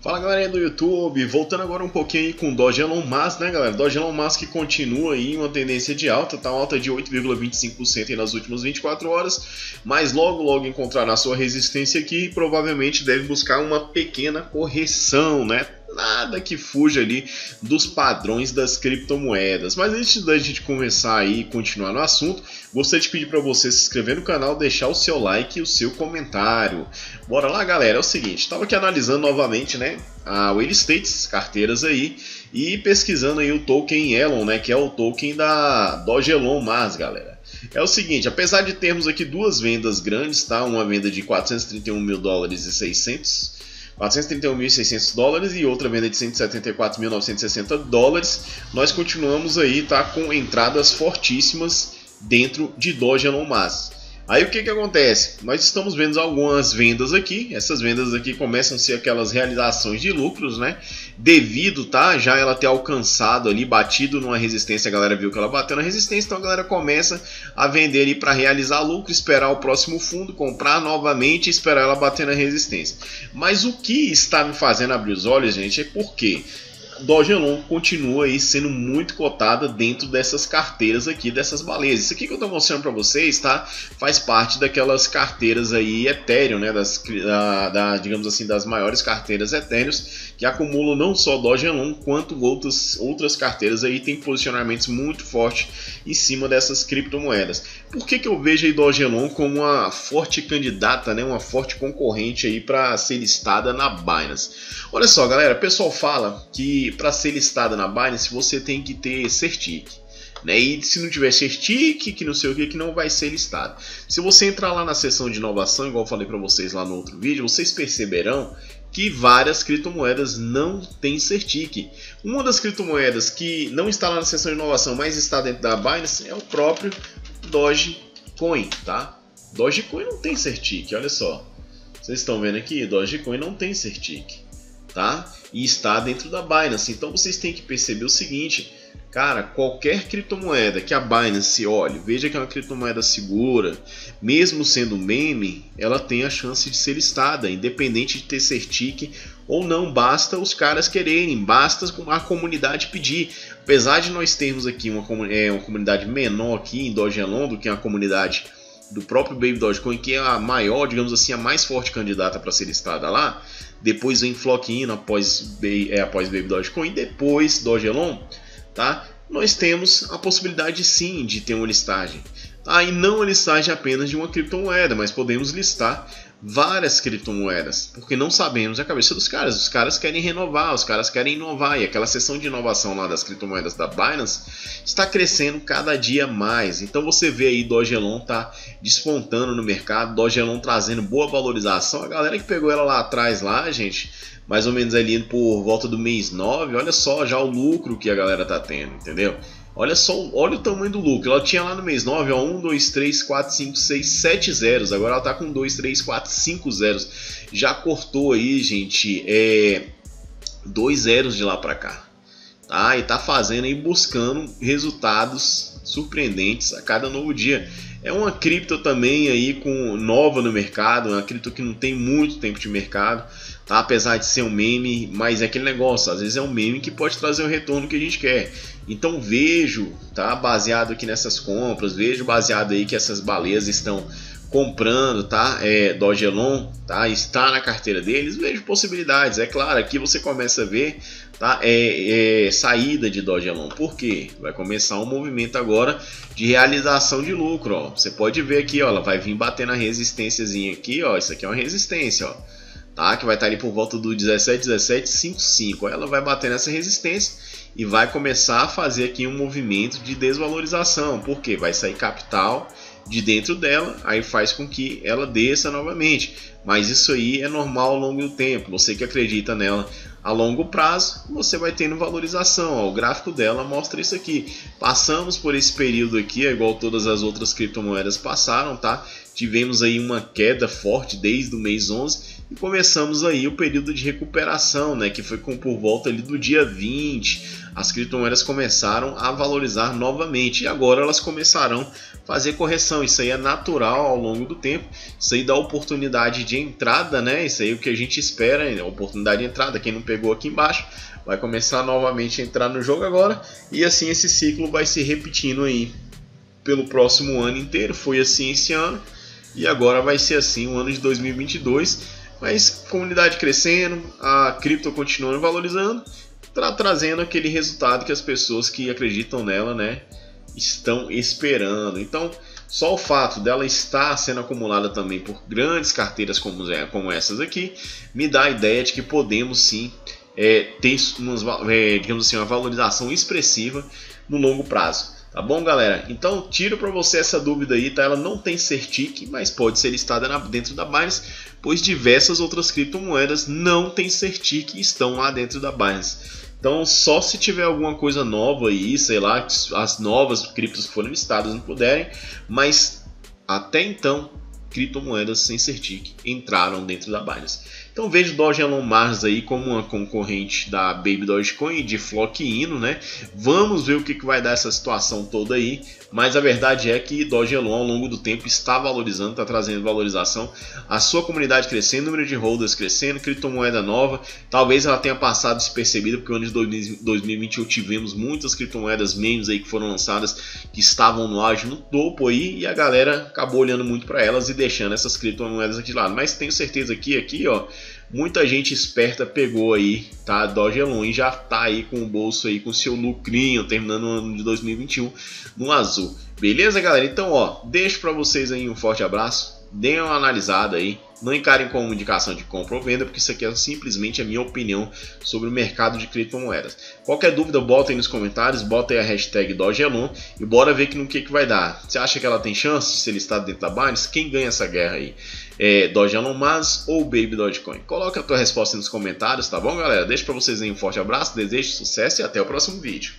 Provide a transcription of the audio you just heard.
Fala galera do YouTube, voltando agora um pouquinho aí com Doge Elon Musk, né galera? Doge Elon Musk continua aí uma tendência de alta, tá uma alta de 8,25% nas últimas 24 horas, mas logo logo encontrará sua resistência aqui e provavelmente deve buscar uma pequena correção, né? Nada que fuja ali dos padrões das criptomoedas. Mas antes da gente começar aí e continuar no assunto, gostaria de pedir para você se inscrever no canal, deixar o seu like e o seu comentário. Bora lá, galera. É o seguinte, estava aqui analisando novamente, né, a Whale States, carteiras aí, e pesquisando aí o token Elon, né, que é o token da Doge Elon Musk, galera. É o seguinte, apesar de termos aqui duas vendas grandes, tá? Uma venda de 431 mil dólares e 600 431.600 dólares e outra venda de 174.960 dólares. Nós continuamos aí tá, com entradas fortíssimas dentro de Doge Elon Musk. Aí o que, que acontece? Nós estamos vendo algumas vendas aqui. Essas vendas aqui começam a ser aquelas realizações de lucros, né? Devido, tá? Já ela ter alcançado ali, batido numa resistência, a galera viu que ela bateu na resistência, então a galera começa a vender ali para realizar lucro, esperar o próximo fundo, comprar novamente e esperar ela bater na resistência. Mas o que está me fazendo abrir os olhos, gente, é porque Dogelon continua aí sendo muito cotada dentro dessas carteiras aqui, dessas baleias. Isso aqui que eu estou mostrando para vocês, tá? Faz parte daquelas carteiras aí Ethereum, né? Das, da, da, digamos assim, das maiores carteiras Ethereum que acumulam não só Dogelon quanto outras, outras carteiras aí tem posicionamentos muito fortes em cima dessas criptomoedas. Por que, que eu vejo aí Dogelon como uma forte candidata, né? Uma forte concorrente aí para ser listada na Binance? Olha só, galera, o pessoal fala que para ser listada na Binance você tem que ter Certic. Né? E se não tiver Certic, que não sei o que, que não vai ser listado. Se você entrar lá na seção de inovação, igual eu falei para vocês lá no outro vídeo, vocês perceberão que várias criptomoedas não têm Certic. Uma das criptomoedas que não está lá na seção de inovação, mas está dentro da Binance, é o próprio Dogecoin, tá? Dogecoin não tem Certic, olha só. Vocês estão vendo aqui, Dogecoin não tem Certic tá? E está dentro da Binance. Então vocês têm que perceber o seguinte, cara, qualquer criptomoeda que a Binance olhe, veja que é uma criptomoeda segura, mesmo sendo meme, ela tem a chance de ser listada, independente de ter certic ou não, basta os caras quererem, basta a comunidade pedir. Apesar de nós termos aqui uma, é, uma comunidade menor aqui em Dogelon do que a comunidade do próprio Baby Dogecoin, que é a maior, digamos assim, a mais forte candidata para ser listada lá, depois vem Flockino após, é, após Baby Dogecoin, depois Dogelon, tá? Nós temos a possibilidade sim de ter uma listagem. Tá? E não a listagem apenas de uma criptomoeda, mas podemos listar várias criptomoedas, porque não sabemos a cabeça dos caras. Os caras querem renovar, os caras querem inovar, e aquela seção de inovação lá das criptomoedas da Binance está crescendo cada dia mais. Então você vê aí Dogelon tá despontando no mercado, Dogelon trazendo boa valorização. A galera que pegou ela lá atrás lá, gente, mais ou menos ali por volta do mês 9, olha só já o lucro que a galera tá tendo, entendeu? Olha só, olha o tamanho do lucro. Ela tinha lá no mês 9, ó, 1, 2, 3, 4, 5, 6, 7 zeros. Agora ela tá com 2, 3, 4, 5 zeros. Já cortou aí, gente, é, 2 zeros de lá para cá. Tá? E tá fazendo aí, buscando resultados surpreendentes a cada novo dia. É uma cripto também aí com nova no mercado, uma cripto que não tem muito tempo de mercado, tá? Apesar de ser um meme, mas é aquele negócio, às vezes é um meme que pode trazer o retorno que a gente quer. Então vejo, tá? Baseado aqui nessas compras, vejo baseado aí que essas baleias estão comprando, tá? É, Dogelon, tá? Está na carteira deles, vejo possibilidades. É claro, aqui você começa a ver, tá? É, é saída de Dogelon. Por quê? Vai começar um movimento agora de realização de lucro, ó. Você pode ver aqui, ó, ela vai vir bater na resistênciazinha aqui, ó. Isso aqui é uma resistência, ó. Tá? Que vai estar ali por volta do 17, 17, 5, 5. Ela vai bater nessa resistência e vai começar a fazer aqui um movimento de desvalorização, porque vai sair capital de dentro dela, aí faz com que ela desça novamente. Mas isso aí é normal ao longo do tempo. Você que acredita nela a longo prazo, você vai tendo valorização. o gráfico dela mostra isso aqui. Passamos por esse período aqui, é igual todas as outras criptomoedas passaram, tá? Tivemos aí uma queda forte desde o mês 11 e começamos aí o período de recuperação, né, que foi por volta ali do dia 20, as criptomoedas começaram a valorizar novamente e agora elas começarão a fazer correção. Isso aí é natural ao longo do tempo. Isso aí dá oportunidade de entrada, né? Isso aí é o que a gente espera, oportunidade de entrada. Quem não pegou aqui embaixo vai começar novamente a entrar no jogo agora e assim esse ciclo vai se repetindo aí pelo próximo ano inteiro. Foi assim esse ano e agora vai ser assim o ano de 2022. Mas comunidade crescendo, a cripto continuando valorizando, tra trazendo aquele resultado que as pessoas que acreditam nela, né, estão esperando. Então, só o fato dela estar sendo acumulada também por grandes carteiras como, é, como essas aqui, me dá a ideia de que podemos sim é, ter umas, é, digamos assim, uma valorização expressiva no longo prazo. Tá bom, galera? Então, tiro para você essa dúvida aí, tá? Ela não tem Certic, mas pode ser listada na, dentro da Binance, pois diversas outras criptomoedas não têm Certic e estão lá dentro da Binance. Então, só se tiver alguma coisa nova aí, sei lá, as novas criptos que foram listadas não puderem, mas até então, criptomoedas sem Certic entraram dentro da Binance. Então vejo Doge Elon Mars aí como uma concorrente da Baby Dogecoin de Flock Ino, né? Vamos ver o que, que vai dar essa situação toda aí. Mas a verdade é que Doge Elon ao longo do tempo está valorizando, está trazendo valorização, a sua comunidade crescendo, número de holders crescendo, criptomoeda nova. Talvez ela tenha passado despercebida, porque no ano de 2021 tivemos muitas criptomoedas memes aí que foram lançadas que estavam no auge, no topo aí, e a galera acabou olhando muito para elas e deixando essas criptomoedas aqui de lado. Mas tenho certeza que aqui, ó, muita gente esperta pegou aí, tá? Doge Elon e já tá aí com o bolso aí com seu lucrinho, terminando o ano de 2021 no azul. Beleza, galera? Então, ó, deixo para vocês aí um forte abraço, deem uma analisada aí, não encarem como indicação de compra ou venda, porque isso aqui é simplesmente a minha opinião sobre o mercado de criptomoedas. Qualquer dúvida, bota aí nos comentários, bota aí a hashtag Dogelon e bora ver que no que, que vai dar. Você acha que ela tem chance de ser listada dentro da Binance? Quem ganha essa guerra aí? É Dogelon Mas ou Baby Dogecoin? Coloca a tua resposta nos comentários, tá bom, galera? Deixo para vocês um forte abraço, desejo sucesso e até o próximo vídeo.